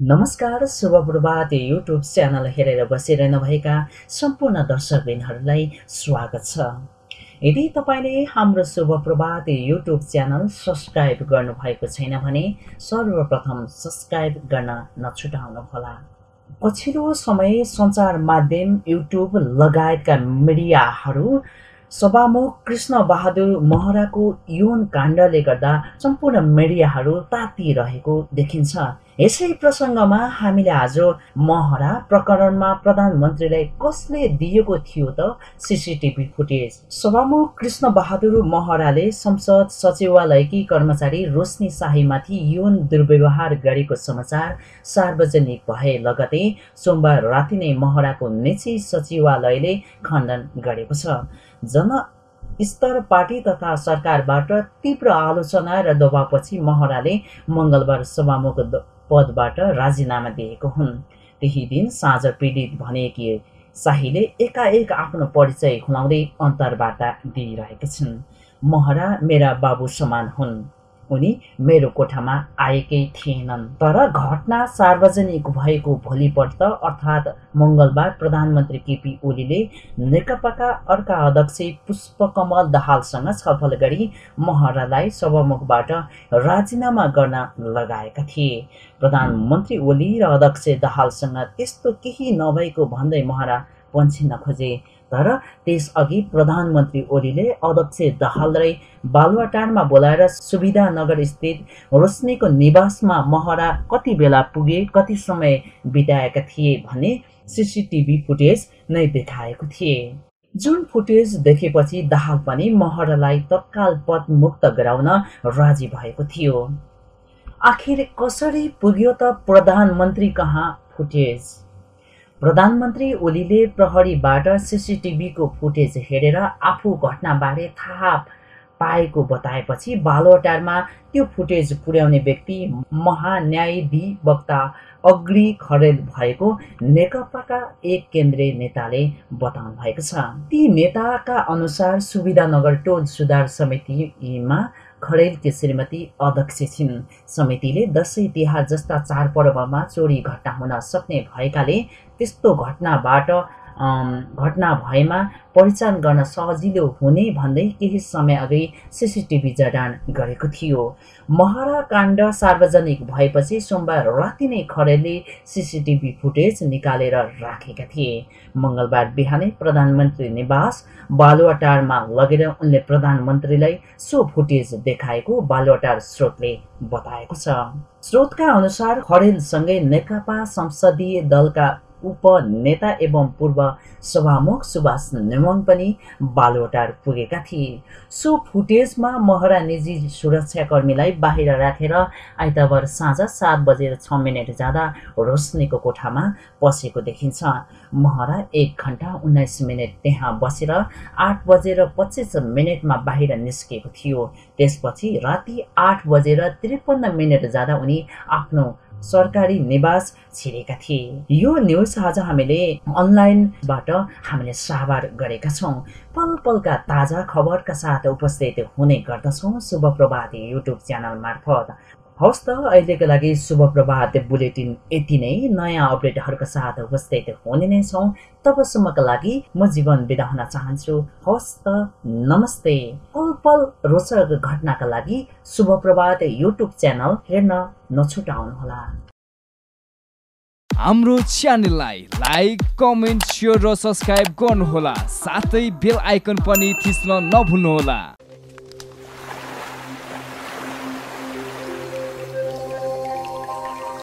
नमस्कार शुभ प्रभात YouTube channel हेरेर बसिरहनुभएका सम्पूर्ण दर्शकबिनहरूलाई स्वागत छ। यदि तपाईँले हाम्रो शुभ प्रभात युट्युब च्यानल सब्सक्राइब गर्नुभएको छैन भने सर्वप्रथम सब्सक्राइब गर्न नछुटाउनुहोला। पछिल्लो समय सञ्चार माध्यम युट्युब लगायतका मिडियाहरू सभामुख कृष्ण बहादुर महराको यौन काण्डले गर्दा सम्पूर्ण मिडियाहरू तातिरहेको देखिन्छ। यसै प्रसङ्गमा हामीले आज महरा प्रकरणमा प्रधानमन्त्रीलाई कसले दिएको थियो त सिसिटिभी फुटेज। सभामुख कृष्ण बहादुर महराले संसद सचिवालयकी कर्मचारी रोशनी शाहीमाथि यौन दुर्व्यवहार गरेको समाचार सार्वजनिक भए लगतै सोमबार राति नै महराको निजी सचिवालयले खण्डन गरेको छ। स्तर पार्टी तथा सरकारबाट तीव्र आलोचना र दबावपछि महराले मङ्गलबार सभामुख पदबाट राजीनामा दिएको हुन्। त्यही दिन साँझ पीडित भनेकी शाहीले एकाएक आफ्नो परिचय खुलाउँदै अन्तर्वार्ता दिइरहेका छिन्। महरा मेरा बाबु समान हुन्। उनी मेरो कोठामा आएकै थिएनन्। तर घटना सार्वजनिक भएको भोलिपल्ट अर्थात् मङ्गलबार प्रधानमन्त्री केपी ओलीले नेकपाका अर्का अध्यक्ष पुष्पकमल दाहालसँग छलफल गरी महरालाई सभामुखबाट राजीनामा गर्न लगाएका थिए। प्रधानमन्त्री ओली र अध्यक्ष दाहालसँग त्यस्तो केही नभएको भन्दै महरा पन्छिन खोजे। तर त्यसअघि प्रधानमन्त्री ओलीले अध्यक्ष दाहाललाई बालुवाटारमा बोलाएर सुविधानगर स्थित रोशनीको निवासमा महरा कति बेला पुगे कति समय बिताएका थिए भन्ने सिसिटिभी फुटेज नै देखाएको थिए। जुन फुटेज देखेपछि दाहाल पनि महरालाई तत्काल पदमुक्त गराउन राजी भएको थियो। आखिर कसरी पुग्यो त प्रधानमन्त्री कहाँ फुटेज? प्रधानमन्त्री ओलीले प्रहरीबाट सिसिटिभीको फुटेज हेरेर आफू घटनाबारे थाहा पाएको बताएपछि बालोटारमा त्यो फुटेज पुर्याउने व्यक्ति महान्यायाधिवक्ता अग्री खरेल भएको नेकपाका एक केन्द्रीय नेताले बताउनु भएको छ। ती नेताका अनुसार सुविधानगर टोल सुधार समितिमा खरेलकी श्रीमती अध्यक्ष छिन्। समितिले दसैँ तिहार जस्ता चाडपर्वमा चोरी घटना हुन सक्ने भएकाले त्यस्तो घटनाबाट घटना भएमा पहिचान गर्न सजिलो हुने भन्दै केही समय अघि सिसिटिभी जडान गरेको थियो। महरा काण्ड सार्वजनिक भएपछि सोमबार राति नै खरेलले सिसिटिभी फुटेज निकालेर राखेका थिए। मङ्गलबार बिहानै प्रधानमन्त्री निवास बालुवाटारमा लगेर उनले प्रधानमन्त्रीलाई सो फुटेज देखाएको बालुवाटार स्रोतले बताएको छ। स्रोतका अनुसार खरेलसँगै नेकपा संसदीय दलका उपनेता एवं पूर्व सभामुख सुभाष नेवाङ पनि बालुवाटार पुगेका थिए। सो फुटेजमा महरा निजी सुरक्षाकर्मीलाई बाहिर राखेर आइतबार साँझ सात बजेर छ मिनट जाँदा रोशनीको कोठामा पसेको देखिन्छ। महरा एक घन्टा उन्नाइस मिनट त्यहाँ बसेर आठ बजेर पच्चिस मिनटमा बाहिर निस्केको थियो। त्यसपछि राति आठ बजेर त्रिपन्न मिनट जाँदा उनी आफ्नो सरकारी निवास छिरेका थिए। यो न्युज आज हामीले अनलाइनबाट हामीले साभार गरेका छौँ। पल पलका ताजा खबरका साथ उपस्थित हुने गर्दछौँ। शुभ प्रभात युट्युब च्यानल मार्फत। हवस् त अहिलेको लागि शुभ प्रभात बुलेटिन यति नै। नयाँ अपडेटहरूका साथ उपस्थित हुने नै छौँ। तबसम्मका लागि म जीवन बिदा हुन चाहन्छु। हवस् त नमस्ते। पल पल रोचक घटनाका लागि शुभ प्रभात युट्युब च्यानल हेर्न नछुटाउनुहोला। हाम्रो च्यानललाई लाइक कमेन्ट सेयर र सब्सक्राइब गर्नुहोला। साथै बेल आइकन पनि थिच्न नभुल्नुहोला।